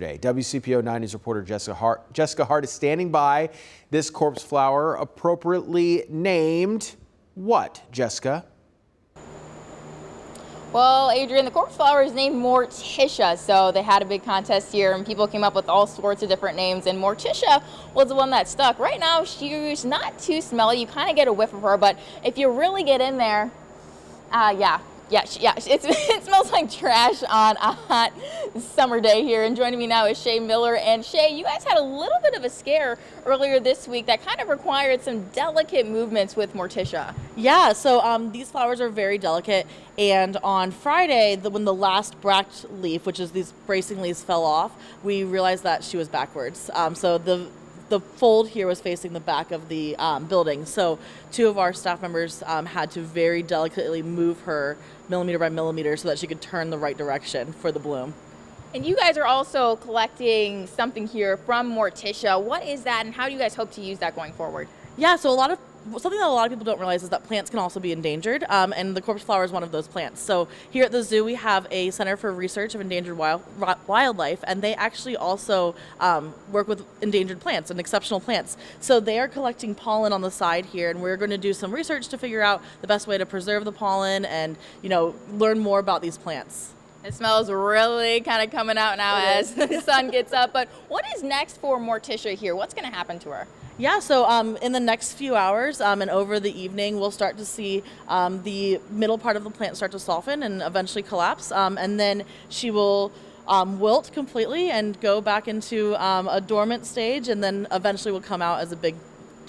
Today, WCPO 9 News reporter Jessica Hart, Jessica Hart is standing by this corpse flower appropriately named what, Jessica? Well, Adrian, the corpse flower is named Morticia, so they had a big contest here and people came up with all sorts of different names and Morticia was the one that stuck. Right now, she's not too smelly. You kind of get a whiff of her, but if you really get in there, uh, yeah, yeah, yeah, it smells like trash on a hot summer day here. And joining me now is Shay Miller. And Shay, you guys had a little bit of a scare earlier this week that kind of required some delicate movements with Morticia. Yeah, so um, these flowers are very delicate. And on Friday, the, when the last bract leaf, which is these bracing leaves, fell off, we realized that she was backwards. Um, so the the fold here was facing the back of the um, building. So two of our staff members um, had to very delicately move her millimeter by millimeter so that she could turn the right direction for the bloom. And you guys are also collecting something here from Morticia. What is that and how do you guys hope to use that going forward? Yeah, so a lot of something that a lot of people don't realize is that plants can also be endangered, um, and the corpse flower is one of those plants. So here at the zoo, we have a Center for Research of Endangered Wild, Wildlife, and they actually also um, work with endangered plants and exceptional plants. So they are collecting pollen on the side here, and we're going to do some research to figure out the best way to preserve the pollen and you know learn more about these plants. It smells really kind of coming out now as the sun gets up. But what is next for Morticia here? What's going to happen to her? Yeah, so um, in the next few hours um, and over the evening, we'll start to see um, the middle part of the plant start to soften and eventually collapse. Um, and then she will um, wilt completely and go back into um, a dormant stage and then eventually will come out as a big,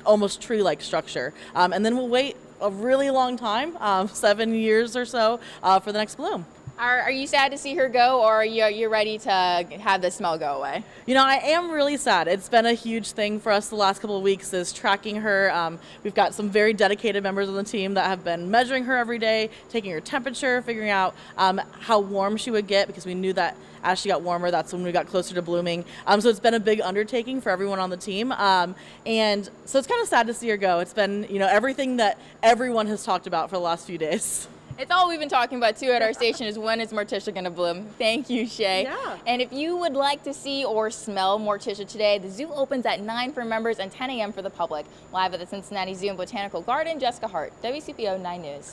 almost tree like structure. and then we'll wait a really long time, seven years or so, uh, for the next bloom. Are, are you sad to see her go, or are you you ready to have the smell go away? You know, I am really sad. It's been a huge thing for us the last couple of weeks is tracking her. Um, we've got some very dedicated members on the team that have been measuring her every day, taking her temperature, figuring out um, how warm she would get because we knew that as she got warmer, that's when we got closer to blooming. Um, so it's been a big undertaking for everyone on the team. Um, and so it's kind of sad to see her go. It's been, you know, everything that everyone has talked about for the last few days. It's all we've been talking about too at our station is when is Morticia going to bloom. Thank you, Shay. Yeah. And if you would like to see or smell Morticia today, the zoo opens at 9 for members and 10 a.m. for the public. Live at the Cincinnati Zoo and Botanical Garden, Jessica Hart, WCPO 9 News.